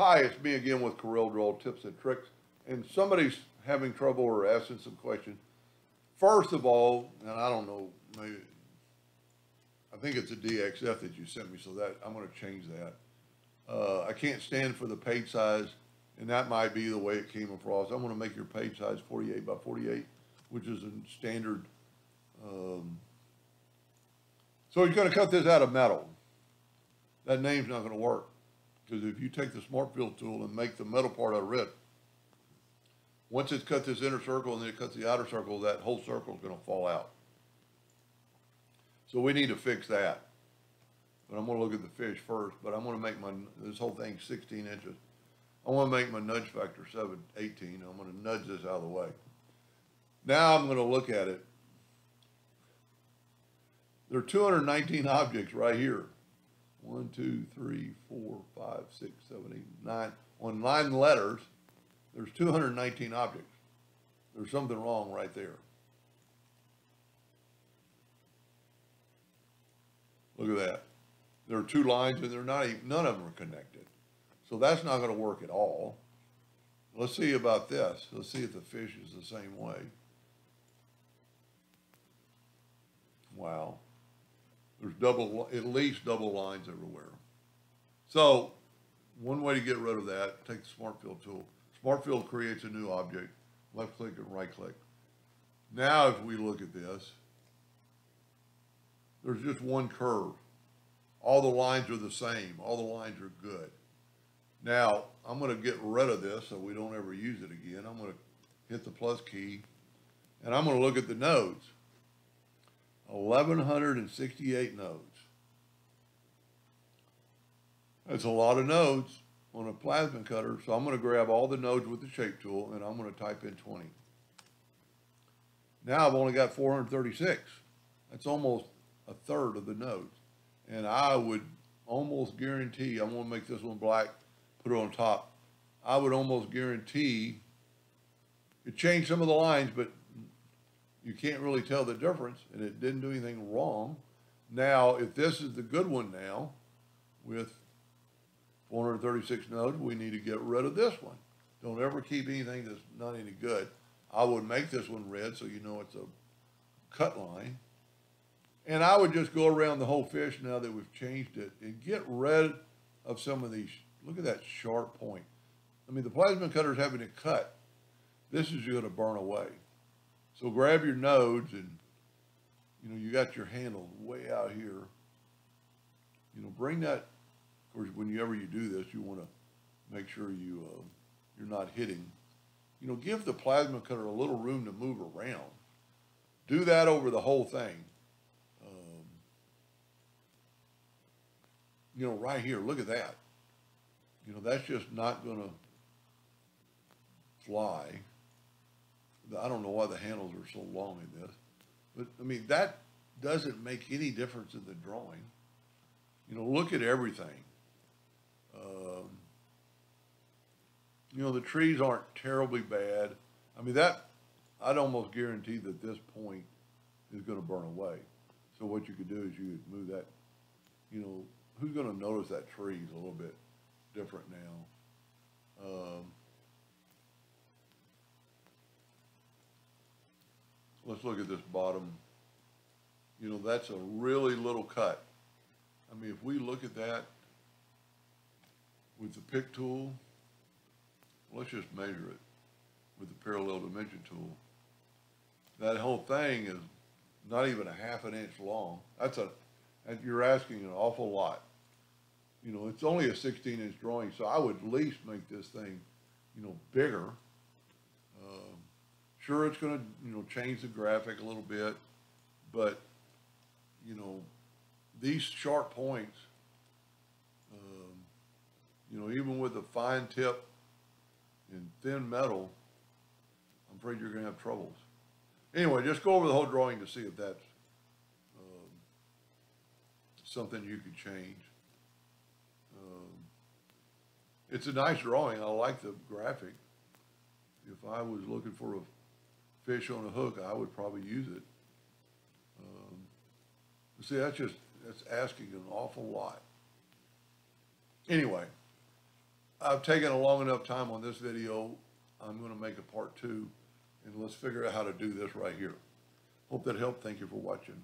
Hi, it's me again with Corel Draw Tips and Tricks. And somebody's having trouble or asking some questions. First of all, and I don't know, maybe, I think it's a DXF that you sent me, so that, I'm gonna change that. Uh, I can't stand for the page size, and that might be the way it came across. I'm gonna make your page size forty-eight by forty-eight, which is a standard, um, so he's gonna cut this out of metal. That name's not gonna work, because if you take the Smart Fill tool and make the metal part out of it, once it's cut this inner circle and then it cuts the outer circle, that whole circle is gonna fall out. So we need to fix that. But I'm gonna look at the fish first, but I'm gonna make my, this whole thing sixteen inches. I wanna make my nudge factor seven, eighteen, I'm gonna nudge this out of the way. Now I'm gonna look at it. There are two hundred and nineteen objects right here. One, two, three, four, five, six, seven, eight, nine. On nine letters, there's two hundred and nineteen objects. There's something wrong right there. Look at that. There are two lines and they're not even, none of them are connected. So that's not gonna work at all. Let's see about this. Let's see if the fish is the same way. Wow. There's double, at least double lines everywhere. So one way to get rid of that, take the Smart Fill tool. Smart Fill creates a new object, left click and right click. Now if we look at this, there's just one curve. All the lines are the same. All the lines are good. Now, I'm gonna get rid of this so we don't ever use it again. I'm gonna hit the plus key and I'm gonna look at the nodes. Eleven hundred and sixty-eight nodes. That's a lot of nodes on a plasma cutter, so I'm gonna grab all the nodes with the shape tool and I'm gonna type in twenty. Now I've only got four hundred thirty-six. That's almost a third of the nodes. And I would almost guarantee, I'm gonna make this one black, put it on top. I would almost guarantee, it changed some of the lines, but you can't really tell the difference, and it didn't do anything wrong. Now, if this is the good one now, with four hundred thirty-six nodes, we need to get rid of this one. Don't ever keep anything that's not any good. I would make this one red, so you know it's a cut line. And I would just go around the whole fish now that we've changed it and get rid of some of these. Look at that sharp point. I mean, the plasma cutter is having to cut. This is gonna burn away. So grab your nodes and, you know, you got your handle way out here. You know, bring that, of course, whenever you do this, you wanna make sure you, uh, you're not hitting. You know, give the plasma cutter a little room to move around. Do that over the whole thing. Um, You know, right here, look at that. You know, that's just not gonna fly. I don't know why the handles are so long in this, but I mean, that doesn't make any difference in the drawing. You know, look at everything. Um, you know, the trees aren't terribly bad. I mean, that, I'd almost guarantee that this point is gonna burn away. So what you could do is you could move that, you know, who's gonna notice that tree's a little bit different now? Um, let's look at this bottom. You know, that's a really little cut. I mean, if we look at that with the pick tool, let's just measure it with the parallel dimension tool. That whole thing is not even a half an inch long. That's a, you're asking an awful lot. You know, it's only a sixteen inch drawing, so I would at least make this thing, you know, bigger. Um, Sure, it's gonna, you know, change the graphic a little bit, but, you know, these sharp points, um, you know, even with a fine tip and thin metal, I'm afraid you're gonna have troubles. Anyway, just go over the whole drawing to see if that's, um, something you could change. Um, It's a nice drawing, I like the graphic. If I was looking for a fish on a hook, I would probably use it. Um, See, that's just, that's asking an awful lot. Anyway, I've taken a long enough time on this video. I'm gonna make a part two, and let's figure out how to do this right here. Hope that helped. Thank you for watching.